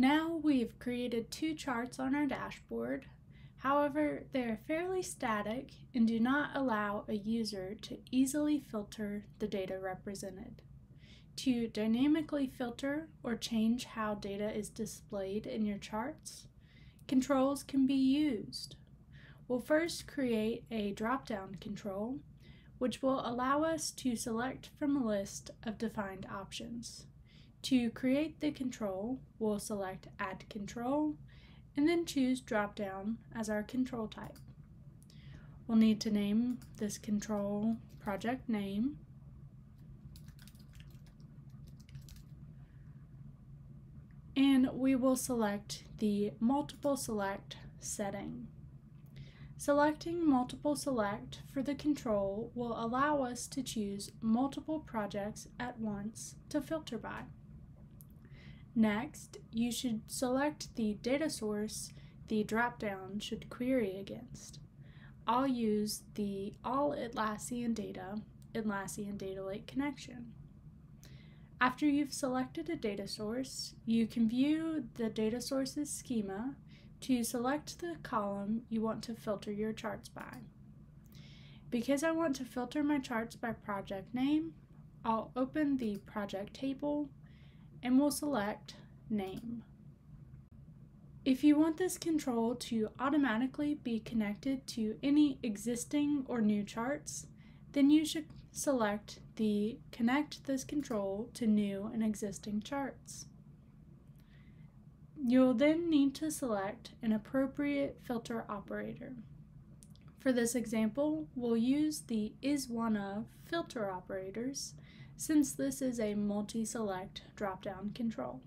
Now we've created two charts on our dashboard. However, they are fairly static and do not allow a user to easily filter the data represented. To dynamically filter or change how data is displayed in your charts, controls can be used. We'll first create a drop-down control, which will allow us to select from a list of defined options. To create the control, we'll select Add Control and then choose Dropdown as our control type. We'll need to name this control project name. And we will select the multiple select setting. Selecting multiple select for the control will allow us to choose multiple projects at once to filter by. Next, you should select the data source the dropdown should query against. I'll use the All Atlassian Data Atlassian Data Lake connection. After you've selected a data source, you can view the data source's schema to select the column you want to filter your charts by. Because I want to filter my charts by project name, I'll open the project table and we'll select name. If you want this control to automatically be connected to any existing or new charts, then you should select the Connect this control to new and existing charts. You'll then need to select an appropriate filter operator. For this example, we'll use the isOneOf filter operators since this is a multi-select drop-down control.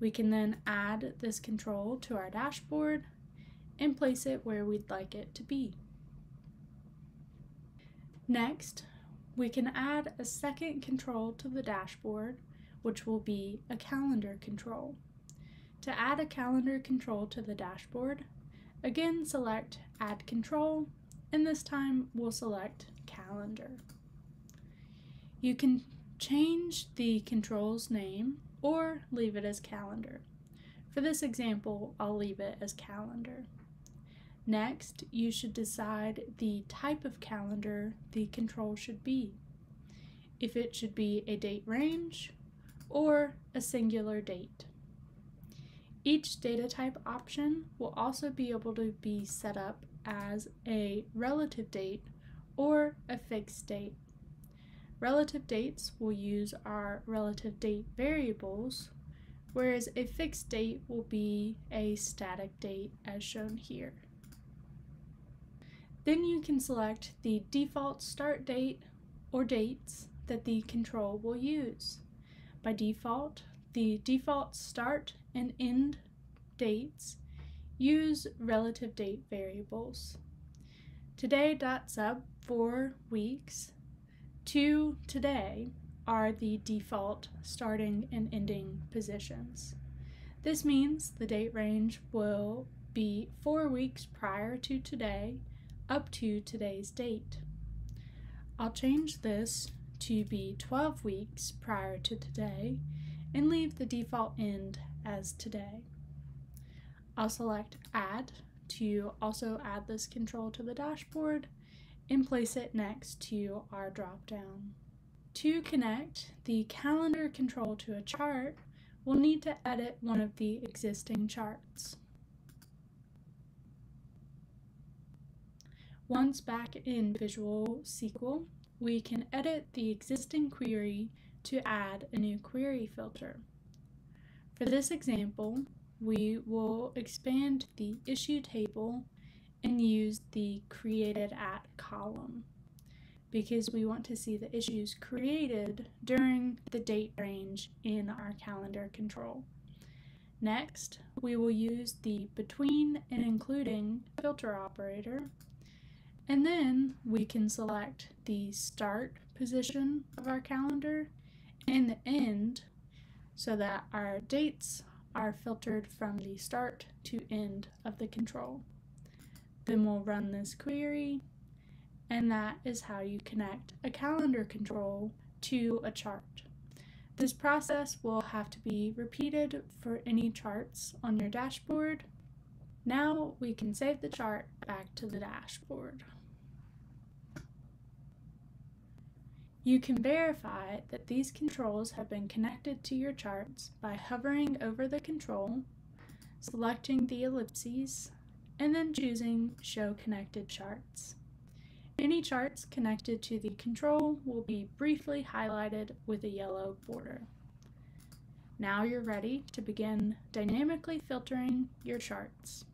We can then add this control to our dashboard and place it where we'd like it to be. Next, we can add a second control to the dashboard, which will be a calendar control. To add a calendar control to the dashboard, again select Add Control, and this time we'll select Calendar. You can change the control's name or leave it as Calendar. For this example, I'll leave it as Calendar. Next, you should decide the type of calendar the control should be. If it should be a date range or a singular date. Each data type option will also be able to be set up as a relative date or a fixed date. Relative dates will use our relative date variables, whereas a fixed date will be a static date as shown here. Then you can select the default start date or dates that the control will use. By default, the default start and end dates use relative date variables. Today.sub four weeks to today are the default starting and ending positions. This means the date range will be four weeks prior to today up to today's date. I'll change this to be 12 weeks prior to today and leave the default end as today. I'll select Add to also add this control to the dashboard and place it next to our dropdown. To connect the calendar control to a chart, we'll need to edit one of the existing charts. Once back in Visual SQL, we can edit the existing query to add a new query filter. For this example, we will expand the issue table and use the created at column because we want to see the issues created during the date range in our calendar control. Next, we will use the between and including filter operator and then we can select the start position of our calendar and the end so that our dates are filtered from the start to end of the control. Then we'll run this query and that is how you connect a calendar control to a chart. This process will have to be repeated for any charts on your dashboard. Now we can save the chart back to the dashboard. You can verify that these controls have been connected to your charts by hovering over the control, selecting the ellipses, and then choosing Show Connected Charts. Any charts connected to the control will be briefly highlighted with a yellow border. Now you're ready to begin dynamically filtering your charts.